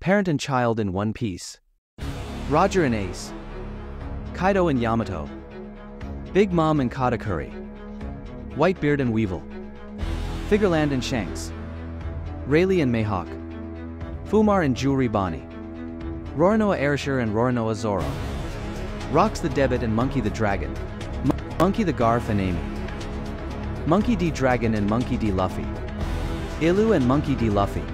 Parent and child in one piece. Roger and Ace. Kaido and Yamato. Big Mom and Katakuri. Whitebeard and Weevil. Figarland and Shanks. Rayleigh and Mayhawk. Fumar and Jewelry Bonnie. Roronoa Arashi and Roronoa Zoro. Rocks the Debit and Monkey the Dragon. Mon Monkey the Garf and Amy. Monkey D. Dragon and Monkey D. Luffy. Ilu and Monkey D. Luffy.